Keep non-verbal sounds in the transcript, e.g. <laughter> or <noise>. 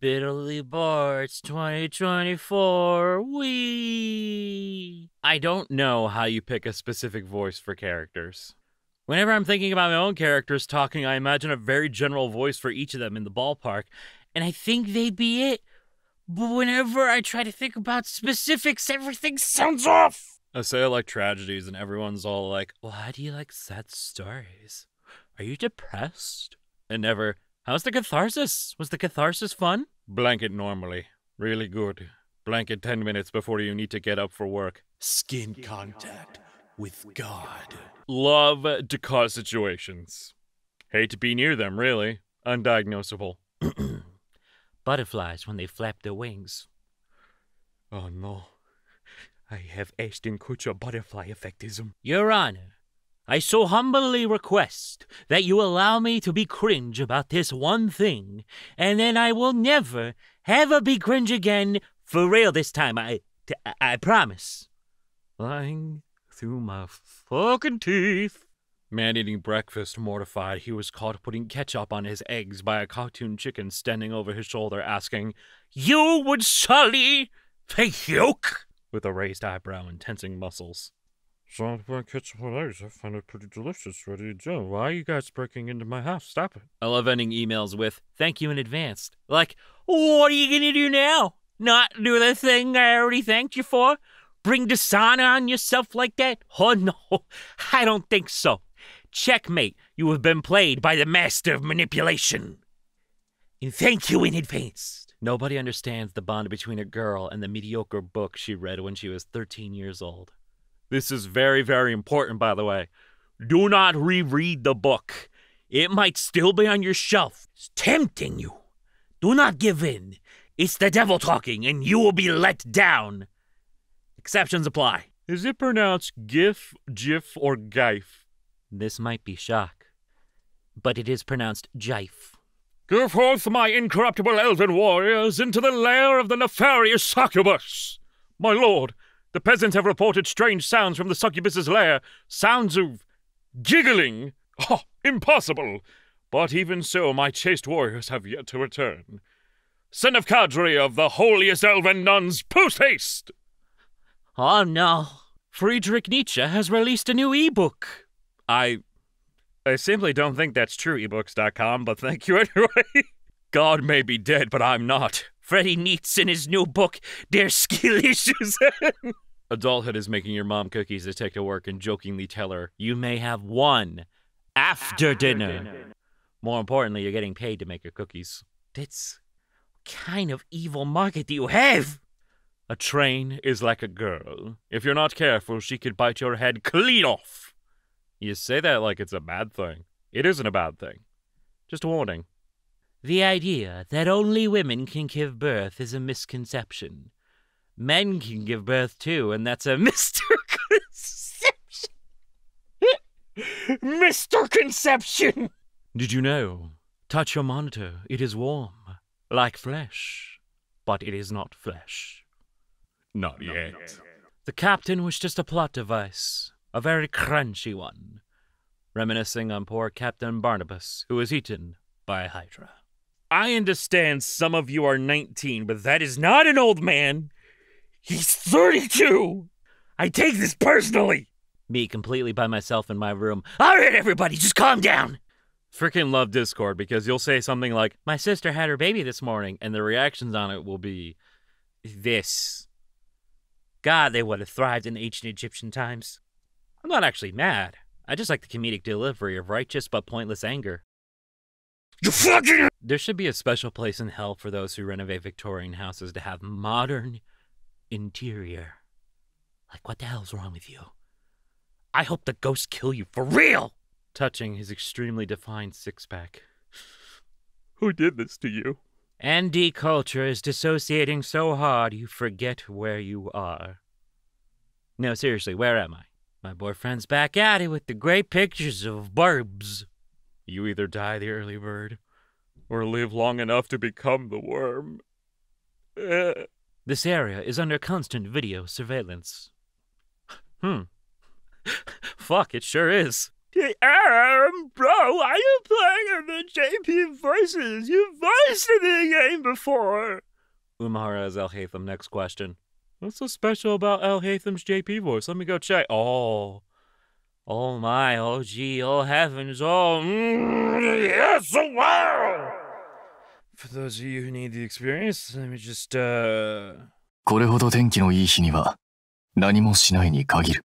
Bitterly bored, it's 2024. We. I don't know how you pick a specific voice for characters. Whenever I'm thinking about my own characters talking, I imagine a very general voice for each of them in the ballpark, and I think they'd be it. But whenever I try to think about specifics, everything sounds off. I say I like tragedies, and everyone's all like, Why do you like sad stories? Are you depressed? And never, How's the catharsis? Was the catharsis fun? Blanket normally. Really good. Blanket 10 minutes before you need to get up for work. Skin contact with God. Love to cause situations. Hate to be near them, really. Undiagnosable. <clears throat> Butterflies when they flap their wings. Oh no. I have Ashton Kutcher butterfly effectism. Your Honor, I so humbly request that you allow me to be cringe about this one thing, and then I will never, ever be cringe again for real this time. I, I promise. Lying through my fucking teeth. Man eating breakfast, mortified, he was caught putting ketchup on his eggs by a cartoon chicken standing over his shoulder, asking, You would sully the yolk? With a raised eyebrow and tensing muscles. So I ketchup on eggs. I find it pretty delicious. Ready you do. Why are you guys breaking into my house? Stop it. I love ending emails with "Thank you in advance." Like, what are you gonna do now? Not do the thing I already thanked you for? Bring dishonor on yourself like that? <laughs> Oh no, I don't think so. Checkmate. You have been played by the master of manipulation. And thank you in advance. Nobody understands the bond between a girl and the mediocre book she read when she was 13 years old. This is very, very important, by the way. Do not reread the book. It might still be on your shelf. It's tempting you. Do not give in. It's the devil talking, and you will be let down. Exceptions apply. Is it pronounced GIF, GIF, or GIF? This might be shock, but it is pronounced Jife. Give forth my incorruptible elven warriors into the lair of the nefarious succubus! My lord, the peasants have reported strange sounds from the succubus's lair. Sounds of giggling. Oh, impossible! But even so, my chaste warriors have yet to return. Son of Kadri of the holiest elven nuns, post haste! Oh no. Friedrich Nietzsche has released a new ebook. I. I simply don't think that's true, ebooks.com, but thank you anyway. <laughs> God may be dead, but I'm not. Freddie Nietzsche in his new book, Der Skill Issues. <laughs> Adulthood is making your mom cookies to take to work and jokingly tell her, you may have one after, after dinner. dinner. More importantly, you're getting paid to make your cookies. That's kind of evil market do you have? A train is like a girl. If you're not careful, she could bite your head clean off. You say that like it's a bad thing. It isn't a bad thing. Just a warning. The idea that only women can give birth is a misconception. Men can give birth too, and that's a <laughs> Mr. Conception. <laughs> Mr. Conception! Did you know? Touch your monitor. It is warm, like flesh, but it is not flesh. Not yet. The captain was just a plot device, a very crunchy one, reminiscing on poor Captain Barnabas, who was eaten by a hydra. I understand some of you are 19, but that is not an old man. He's 32! I take this personally! Me completely by myself in my room. Alright, everybody, just calm down! Freaking love Discord because you'll say something like, My sister had her baby this morning, and the reactions on it will be this. God, they would have thrived in ancient Egyptian times. I'm not actually mad. I just like the comedic delivery of righteous but pointless anger. You fucking. There should be a special place in hell for those who renovate Victorian houses to have modern interior. Like, what the hell's wrong with you? I hope the ghosts kill you for real! Touching his extremely defined six pack. Who did this to you? ND culture is dissociating so hard you forget where you are. No, seriously, where am I? My boyfriend's back at it with the great pictures of barbs. You either die the early bird or live long enough to become the worm. This area is under constant video surveillance. <laughs> Hmm. <laughs> Fuck, it sure is. Um, bro, are you playing in the JP Voices? You've voiced in the game before. Umahara as Alhaitham. Next question. What's so special about Alhaitham's JP voice? Let me go check. Oh. Oh my, oh gee, oh heavens, oh mm, yes, oh wow! For those of you who need the experience, let me just, uh... これほど天気のいい日には何もしないに限る。